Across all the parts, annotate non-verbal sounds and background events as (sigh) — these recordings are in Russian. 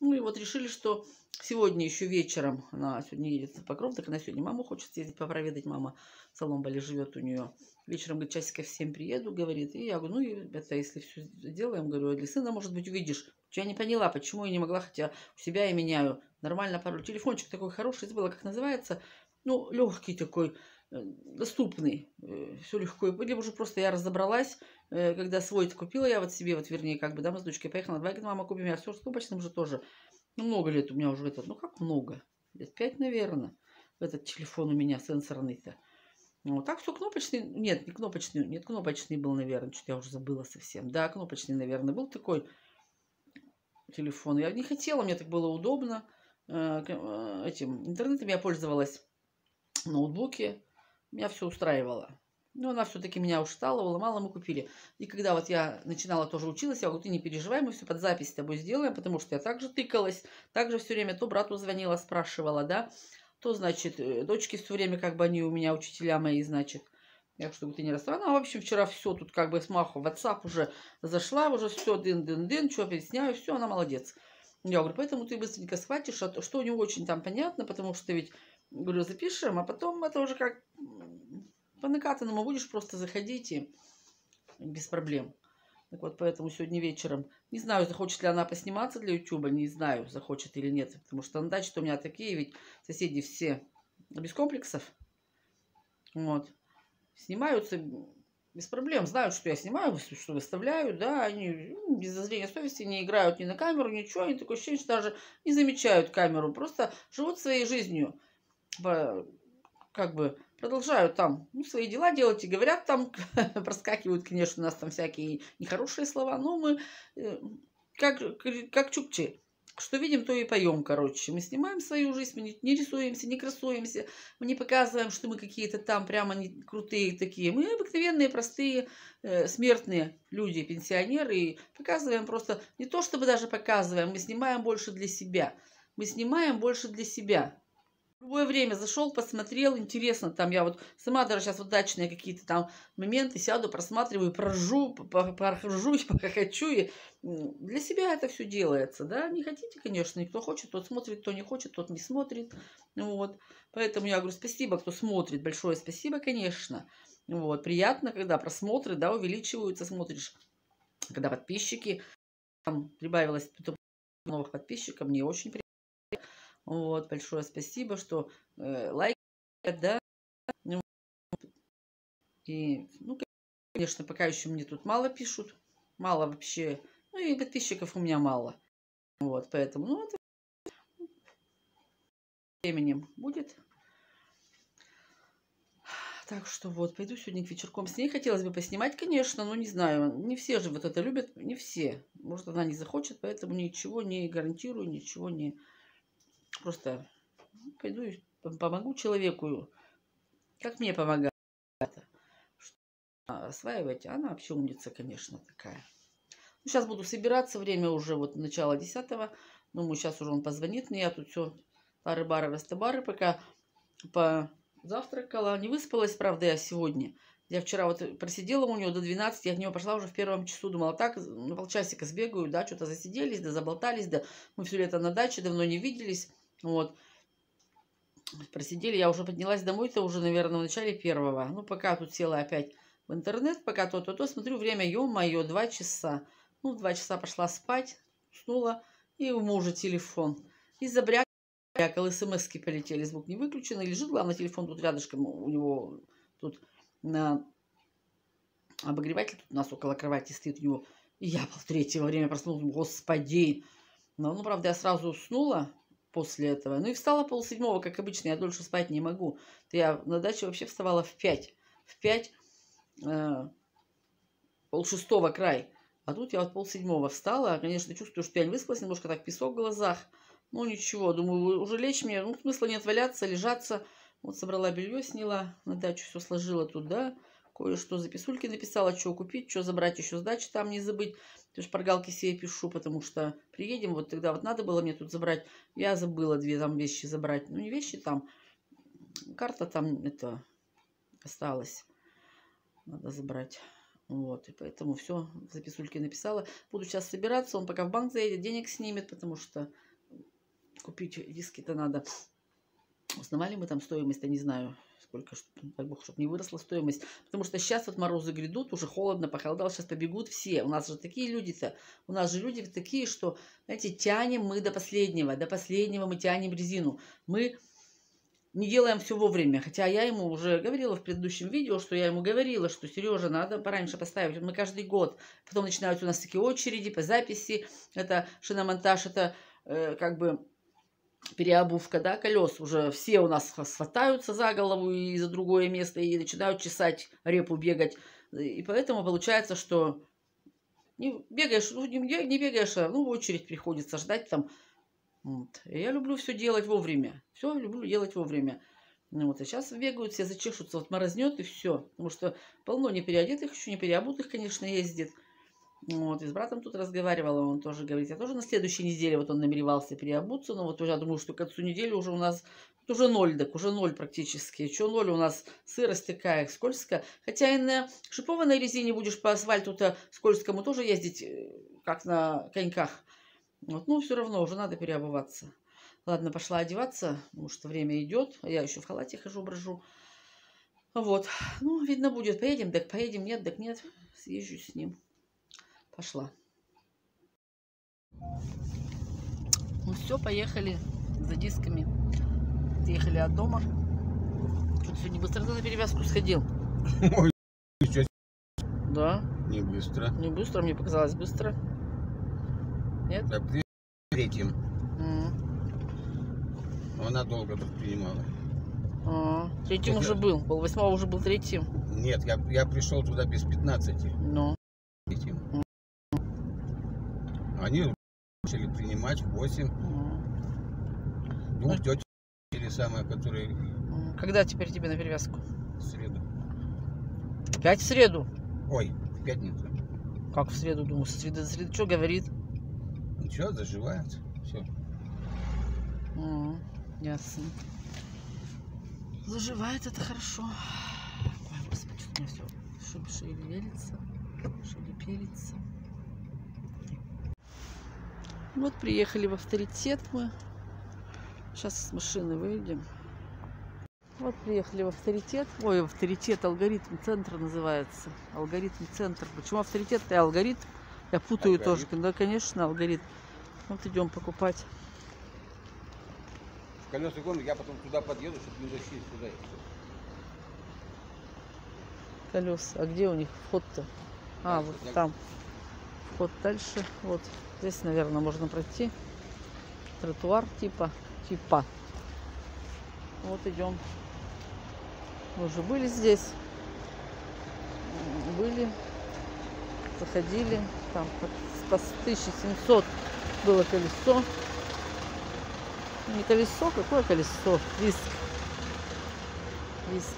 Ну и вот решили, что сегодня еще вечером, она сегодня едет в Покров, так она сегодня маму хочет съездить попроведать, мама в Соломбале живет у нее. Вечером, говорит, часиков в 7 приеду, говорит. И я говорю, ну, это если все сделаем, говорю, для сына, может быть, увидишь. Я не поняла, почему я не могла, хотя у себя я меняю. Нормально пароль. Телефончик такой хороший, забыла, как называется. Ну, легкий такой, э, доступный. Э, все легко. Или уже просто я разобралась, э, когда свой купила я вот себе, вот вернее, как бы, да, мы с дочкой поехала. Давай, мама, купим. Я все кнопочным же тоже. Ну, много лет у меня уже этот. Ну, как много? Лет пять, наверное. Этот телефон у меня сенсорный-то. Вот так все кнопочный. Нет, не кнопочный. Нет, кнопочный был, наверное. Что-то я уже забыла совсем. Да, кнопочный, наверное, был такой телефон. Я не хотела, мне так было удобно. Этим интернетом я пользовалась в ноутбуке. Меня все устраивало. Но она все-таки меня устала, мало мы купили. И когда вот я начинала тоже училась, я говорю, ты не переживай, мы все под запись с тобой сделаем, потому что я также тыкалась, также все время то брату звонила, спрашивала, да, то, значит, э, дочки все время, как бы они у меня учителя мои, значит, я чтобы ты не расстроена. А в общем, вчера все тут как бы смаху. WhatsApp уже зашла, уже все, дын-дын-дын, что объясняю, все, она молодец. Я говорю, поэтому ты быстренько схватишь, а то, что не очень там понятно, потому что ведь, говорю, запишем, а потом это уже как по накатанному будешь просто заходить и без проблем. Так вот, поэтому сегодня вечером, не знаю, захочет ли она посниматься для Ютуба, не знаю, захочет или нет, потому что на даче у меня такие, ведь соседи все без комплексов, вот, снимаются без проблем, знают, что я снимаю, что выставляю, да, они ну, без зазрения совести не играют ни на камеру, ничего, они такое ощущение, что даже не замечают камеру, просто живут своей жизнью, как бы продолжают там ну, свои дела делать и говорят там, (laughs) проскакивают, конечно, у нас там всякие нехорошие слова, но мы э, как, как чукчи. Что видим, то и поем, короче. Мы снимаем свою жизнь, мы не рисуемся, не красуемся, мы не показываем, что мы какие-то там прямо не крутые такие. Мы обыкновенные, простые, э, смертные люди, пенсионеры. И показываем просто, не то чтобы даже показываем, мы снимаем больше для себя. Мы снимаем больше для себя. Любое время зашел, посмотрел, интересно, там я вот сама даже сейчас вот дачные какие-то там моменты сяду, просматриваю, прожу, прохожусь, (laughs) пока хочу, и для себя это все делается, да, не хотите, конечно, никто хочет, тот смотрит, кто не хочет, тот не смотрит, вот, поэтому я говорю, спасибо, кто смотрит, большое спасибо, конечно, вот, приятно, когда просмотры, да, увеличиваются, смотришь, когда подписчики, там прибавилось новых подписчиков, мне очень приятно, вот, большое спасибо, что э, лайк, да. Ну, и, ну, конечно, пока еще мне тут мало пишут. Мало вообще. Ну, и подписчиков у меня мало. Вот, поэтому, ну, это временем будет. Так что вот, пойду сегодня к вечерком с ней. Хотелось бы поснимать, конечно, но не знаю. Не все же вот это любят, не все. Может, она не захочет, поэтому ничего не гарантирую, ничего не... Просто пойду и помогу человеку, как мне помогает осваивать. Она вообще умница, конечно, такая. Ну, сейчас буду собираться, время уже вот начало десятого. Думаю, сейчас уже он позвонит мне. Я тут все пары-бары, растабары, пока позавтракала. Не выспалась, правда, я сегодня. Я вчера вот просидела у него до 12, я от него пошла уже в первом часу, думала, так, на полчасика сбегаю, да, что-то засиделись, да заболтались, да, мы все лето на даче, давно не виделись. Вот. Просидели, я уже поднялась домой-то уже, наверное, в начале первого. Ну, пока тут села опять в интернет, пока то-то, то, смотрю, время, ё-моё, два часа. Ну, в два часа пошла спать, уснула, и у мужа телефон. И забрякал, смс-ки полетели, звук не выключен, лежит, главное, телефон тут рядышком у него, тут на обогреватель, тут у нас около кровати стоит у него. И я пол третьего время проснулась, господи. Но, ну, правда, я сразу уснула, после этого. Ну и встала пол седьмого, как обычно, я дольше спать не могу. Я на даче вообще вставала в пять. В пять, э, пол шестого край. А тут я вот пол седьмого встала. Конечно, чувствую, что я не выспалась, немножко так песок в глазах. Ну ничего, думаю, уже лечь мне, ну смысла нет валяться, лежаться. Вот собрала белье, сняла, на дачу все сложила туда кое-что записульки написала, что купить, что забрать еще сдачи там не забыть. То есть шпаргалки себе пишу, потому что приедем, вот тогда вот надо было мне тут забрать. Я забыла две там вещи забрать. Ну, не вещи там, карта там это осталась. Надо забрать. Вот, и поэтому все в записульке написала. Буду сейчас собираться, он пока в банк заедет, денег снимет, потому что купить диски-то надо. Узнавали мы там стоимость, я не знаю, сколько, дай бог, чтобы не выросла стоимость. Потому что сейчас вот морозы грядут, уже холодно, похолодало, сейчас побегут все. У нас же такие люди-то, у нас же люди такие, что, знаете, тянем мы до последнего, до последнего мы тянем резину. Мы не делаем все вовремя. Хотя я ему уже говорила в предыдущем видео, что я ему говорила, что Сережа, надо пораньше поставить. Мы каждый год. Потом начинаются у нас такие очереди по записи. Это шиномонтаж, это э, как бы переобувка, да, колес. Уже все у нас схватаются за голову и за другое место и начинают чесать, репу бегать. И поэтому получается, что не бегаешь, ну, не, не бегаешь, а ну, в очередь приходится ждать там вот. Я люблю все делать вовремя. Все люблю делать вовремя. Ну, вот, а сейчас бегают, все зачешутся, вот морознет и все. Потому что полно не переодетых, еще не переобутых, конечно, ездит. Вот, и с братом тут разговаривала, он тоже говорит, я тоже на следующей неделе, вот он намеревался переобуться, но вот я думаю, что к концу недели уже у нас уже ноль, так уже ноль практически. Что ноль у нас сырость такая, скользкая. Хотя и на шипованной резине будешь по асфальту-то скользкому тоже ездить, э, как на коньках. Вот, ну, все равно уже надо переобуваться. Ладно, пошла одеваться, потому что время идет. А я еще в халате хожу, брожу. Вот. Ну, видно будет. Поедем, так поедем. Нет, так нет. Съезжу с ним. Пошла. Ну все, поехали за дисками. Ехали от дома. Что-то сегодня быстро на перевязку сходил. Ой, Да, не быстро. не быстро, мне показалось быстро. Нет? Да, при третьем. М. Она долго предпринимала. А, третьим Это- уже был. Был восьмого уже был третьим. Нет, я, я пришел туда без 15. Ну. Третьим. Они начали принимать в 8. м. Двух тетей или самые, которые. Когда теперь тебе на перевязку? в среду. Опять в среду? Ой, в пятницу. Как в среду, думаю, с среды до среды. Что говорит? Ничего, заживает. Все. Ясно. Заживает, это хорошо. Ой, господи, что у меня все шевелится, шелепелится. Вот приехали в авторитет мы. Сейчас с машины выйдем. Вот приехали в авторитет. Ой, авторитет, алгоритм центр называется. Алгоритм центр. Почему авторитет и алгоритм? Я путаю Алгоритм. тоже. Да, конечно, алгоритм. Вот идем покупать. В колесный я потом туда подъеду, чтобы не зашли сюда. колеса. А где у них вход-то? А, вот дальше. там. Вход дальше. Вот. Здесь, наверное, можно пройти. Тротуар типа. Типа. Вот идем. Мы уже были здесь. Были. Заходили. Там по 1700 было колесо. Не колесо, какое колесо? Виск. Виск.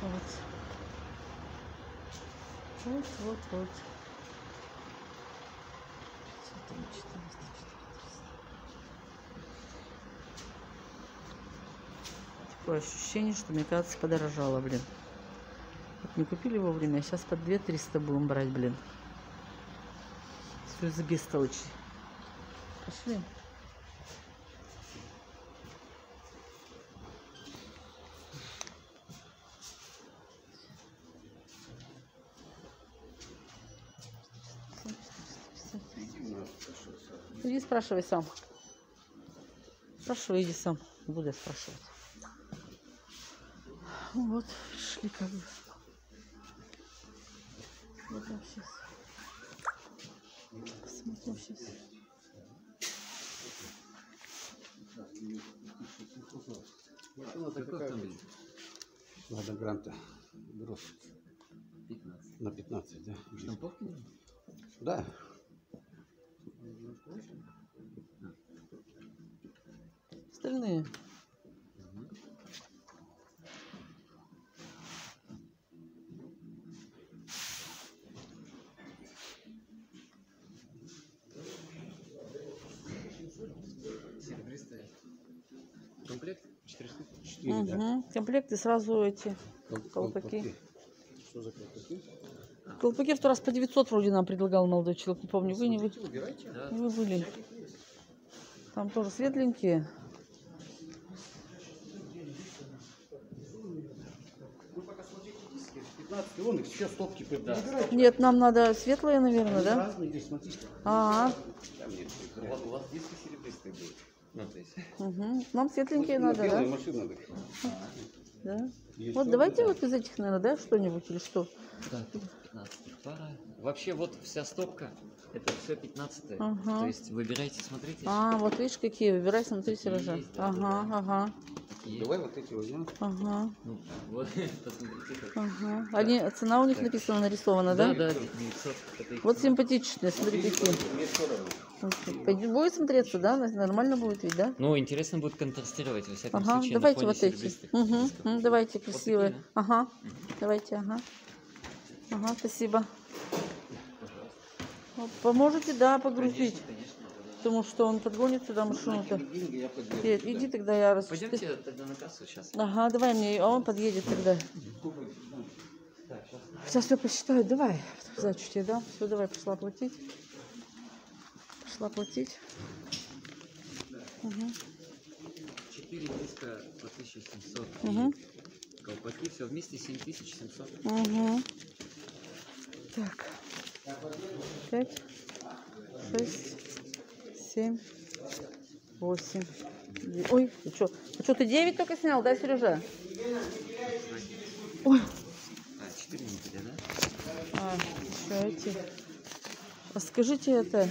Вот. Вот, вот, вот. 53, 400, 400. Такое ощущение, что, мне кажется, подорожало, блин. Вот не купили вовремя, а сейчас по 2 300 будем брать, блин. Все из бестолочи. Пошли. Иди спрашивай сам. Спрашивай, иди сам. Буду я спрашивать. Ну Вот, шли как бы. Вот там сейчас. Посмотрим сейчас. Надо гранта груз на 15, да? Да. Остальные. Комплект 400. Четыре, да? Комплекты сразу эти. Кол- Колпаки. Что за колпаки? Колпаки в тот раз по 900 вроде нам предлагал молодой человек. Не помню, вы не вы. Да. вы были. Там тоже светленькие. Вы пока смотрите диски, 15 вон их сейчас стопки выбирайте. Нет, нам надо светлые, наверное, Они да? Разные здесь, смотрите. Ага. Там нет. У вас, диски серебристые будут. Угу. Нам светленькие Ну, надо, да? машины надо. Да. Есть Вот давайте выбирать. вот из этих, наверное, да, что-нибудь или что? Да, тут 15 пара. Вообще вот вся стопка, это все 15 Ага. То есть выбирайте, смотрите. А, вот видишь, какие, выбирай, смотри, Такие Сережа. есть, да, Ага, ага, Такие. Давай вот эти возьмем. ага, Ну, вот, (laughs) посмотрите. как. ага. Они, цена у них Так. написана, нарисована, Да, да? да, 900. это их Вот симпатичные, смотри, какие. Вот. Пойдет- Будет смотреться, да? Нормально будет ведь, да? Ну, интересно будет контрастировать, во всяком Ага, случае, давайте вот эти. Угу, м, давайте, такие, красивые. да? Ага, давайте, ага. Ага, спасибо. Вот, Поможете, да, погрузить? Конечно, конечно. да, Потому что он подгонит сюда машину-то. Деньги я поддержу. Петь, Иди тогда, я да. раз... Пойдемте тогда на кассу сейчас. Ага, давай мне, а он подъедет тогда. Сейчас. Все посчитаю, давай. Сдачу тебе дам. Все, давай, пошла платить. Пошла платить. Угу. 4 диска по 1700. Угу. Колпаки, все вместе 7700. Угу. Так. Пять, шесть, семь, восемь. де- Ой, ты что? А что, ты 9 только снял, да, Сережа? Ой. А, 4 не да? А, что эти? А скажите это,